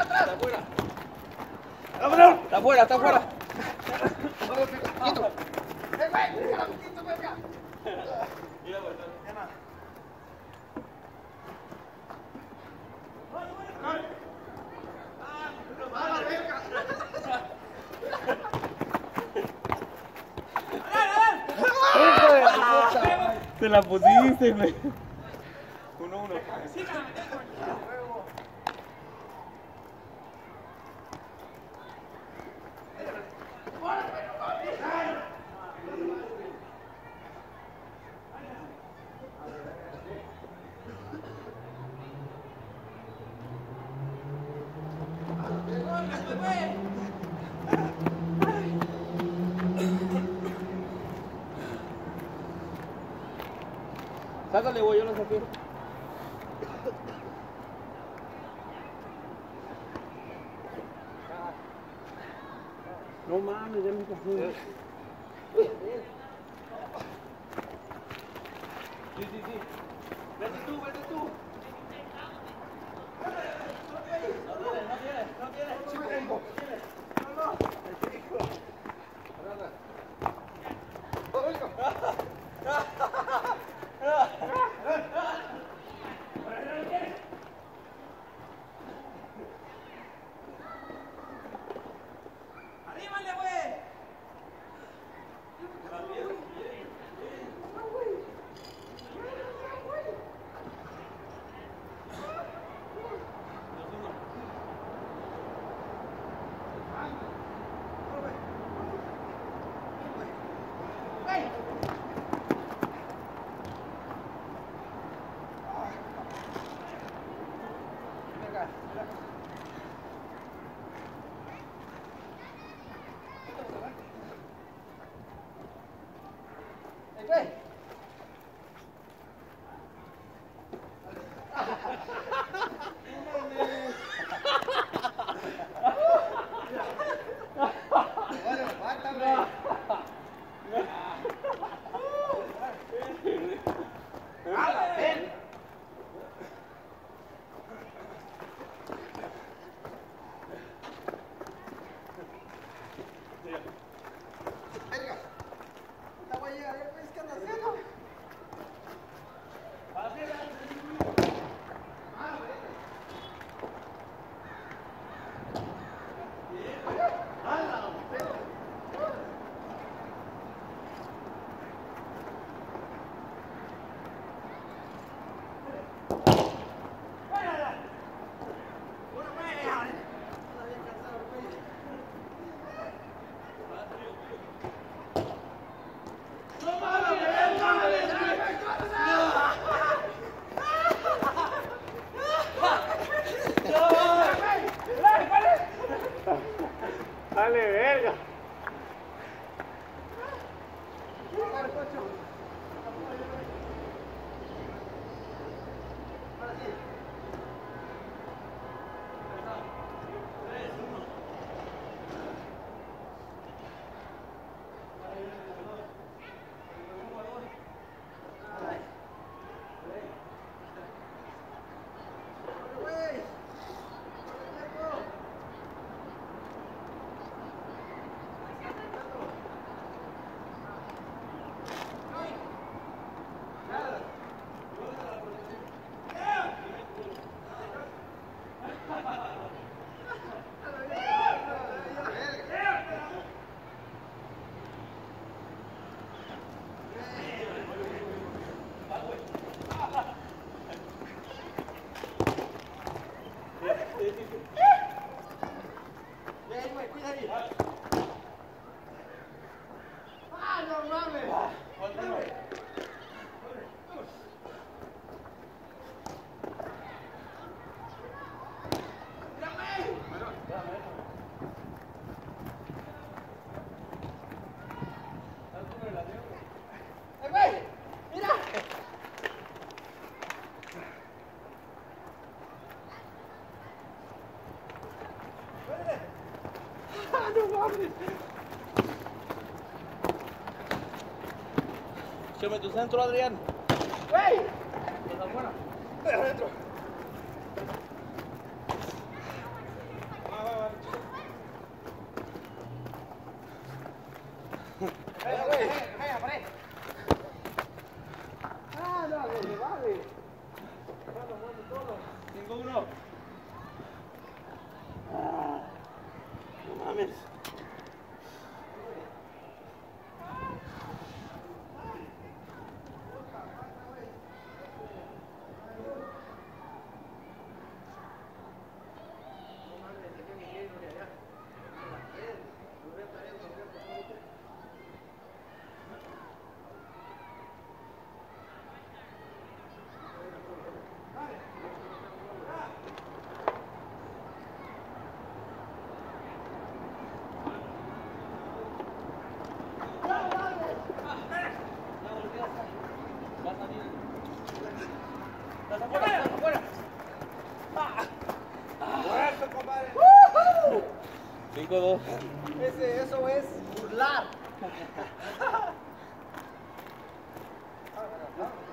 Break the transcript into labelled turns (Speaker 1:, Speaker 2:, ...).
Speaker 1: Está afuera. Está afuera, está afuera.
Speaker 2: Te la pusiste, güey.
Speaker 1: Uno, uno. Sácale, güey, yo lo saqué.
Speaker 2: No mames, ya me pasó.
Speaker 1: Sí, sí, sí. Vete tú, vete tú.
Speaker 2: Dale, verga.
Speaker 1: Échame tu centro, Adrián.
Speaker 2: Ah,
Speaker 1: eso,
Speaker 2: ese, eso es burlar.